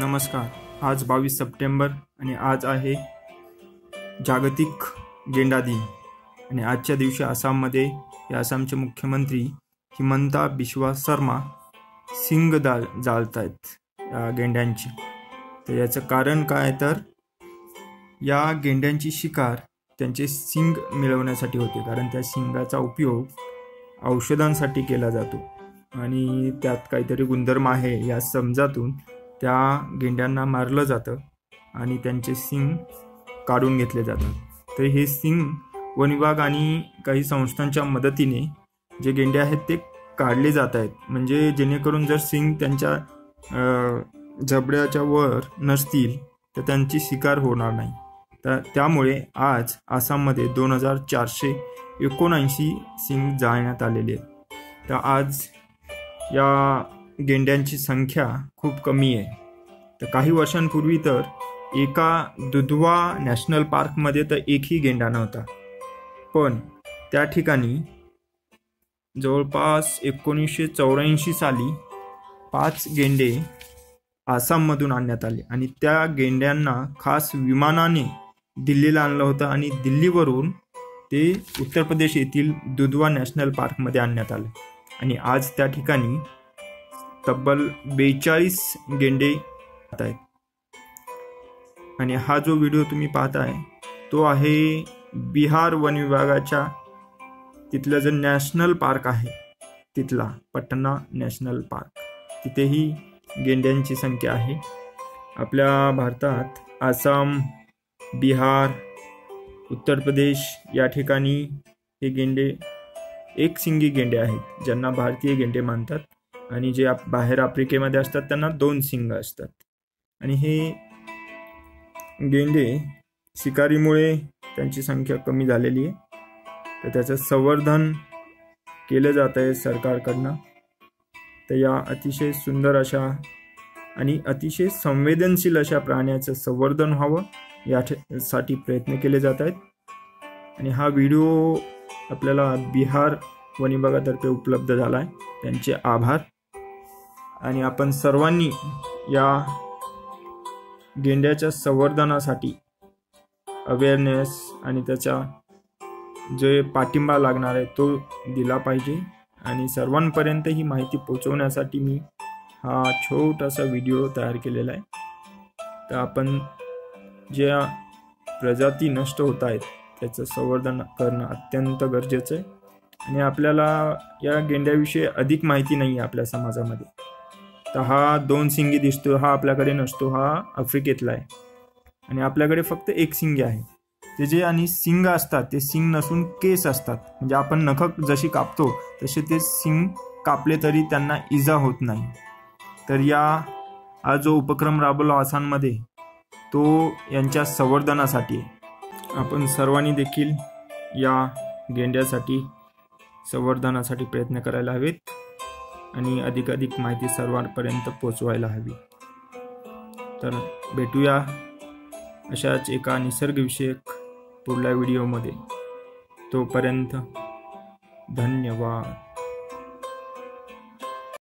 नमस्कार. आज बावीस सप्टेंबर आणि आज आहे जागतिक गेंडा दिन. आणि आजच्या दिवशी आसाममध्ये हे आसामचे मुख्यमंत्री हिमंता बिश्वा शर्मा सिंग दाल जाळत आहेत या गेंड्यांची. तर याचं कारण काय तर या गेंड्यांची शिकार त्यांचे सिंग मिळवण्यासाठी होते. कारण त्या सिंगाचा उपयोग औषधांसाठी केला जातो. आणि त्यात काहीतरी गुणधर्म आहे या समजातून त्या गेंड्यांना मारलं जातं आणि त्यांचे सिंग काढून घेतले जातात. तर हे सिंग वन विभाग आणि काही संस्थांच्या मदतीने जे गेंडे आहेत ते काढले जात आहेत. म्हणजे जेणेकरून जर सिंग त्यांच्या जबड्याच्या वर नसतील तर त्यांची शिकार होणार नाही. तर त्यामुळे आज आसाममध्ये दोन हजार चारशे एकोणऐंशी सिंग जाळण्यात आलेले आहेत. तर आज या गेंड्यांची संख्या खूप कमी आहे. तर काही वर्षांपूर्वी तर एका दुधवा नॅशनल पार्कमध्ये तर एकही गेंडा नव्हता. पण त्या ठिकाणी जवळपास एकोणीसशे चौऱ्याऐंशी साली पाच गेंडे आसाममधून आणण्यात आले आणि त्या गेंड्यांना खास विमानाने दिल्लीला आणलं होतं आणि दिल्लीवरून ते उत्तर प्रदेश येथील दुधवा नॅशनल पार्कमध्ये आणण्यात आले. आणि आज त्या ठिकाणी तब्बल बेचाळीस गेंडे आहेत. आणि हा जो व्हिडिओ तुम्ही पाहताय तो आहे बिहार वन विभागाच्या तिथलं जे नॅशनल पार्क आहे तिथला पटना नॅशनल पार्क. तिथेही गेंड्यांची संख्या आहे. आपल्या भारतात आसाम बिहार उत्तर प्रदेश या ठिकाणी हे गेंडे एक सिंगी गेंडे आहेत ज्यांना भारतीय गेंडे मानतात. आणि जे आप बाहेर आफ्रिकेमध्ये असतात त्यांना दोन सिंग असतात. आणि हे गेंडे शिकारीमुळे त्यांची संख्या कमी झालेली आहे. तर त्याचं संवर्धन केलं जात आहे सरकारकडनं. तर या अतिशय सुंदर अशा आणि अतिशय संवेदनशील अशा प्राण्याचं संवर्धन व्हावं यासाठी प्रयत्न केले जात आहेत. आणि हा व्हिडिओ आपल्याला बिहार वन विभागातर्फे उपलब्ध झाला आहे. त्यांचे आभार. आणि आपण सर्वांनी या गेंड्याच्या संवर्धनासाठी अवेअरनेस आणि त्याचा जे पाठिंबा लागणार आहे तो दिला पाहिजे. आणि सर्वांपर्यंत ही माहिती पोचवण्यासाठी मी हा छोटासा व्हिडिओ तयार केलेला आहे. तर आपण ज्या प्रजाती नष्ट होत आहेत त्याचं संवर्धन करणं अत्यंत गरजेचं आहे. आणि आपल्याला या गेंड्याविषयी अधिक माहिती नाही आहे आपल्या समाजामध्ये. तर हा दोन सिंगी दिसतो हा आपल्याकडे नसतो हा आफ्रिकेतला आहे. आणि आपल्याकडे फक्त एक सिंगी आहे. ते जे आणि सिंग असतात ते सिंग नसून केस असतात. म्हणजे आपण नखक जशी कापतो तसे ते सिंग कापले तरी त्यांना इजा होत नाही. तर या हा जो उपक्रम राबवला आसाममध्ये तो यांच्या संवर्धनासाठी आपण सर्वांनी देखील या गेंड्यासाठी संवर्धनासाठी प्रयत्न करायला हवेत. आणि अधिकाधिक माहिती सर्वांपर्यंत पोचवायला हवी. तर भेटूया अशाच एका निसर्गविषयक पुढल्या व्हिडिओमध्ये. तोपर्यंत धन्यवाद.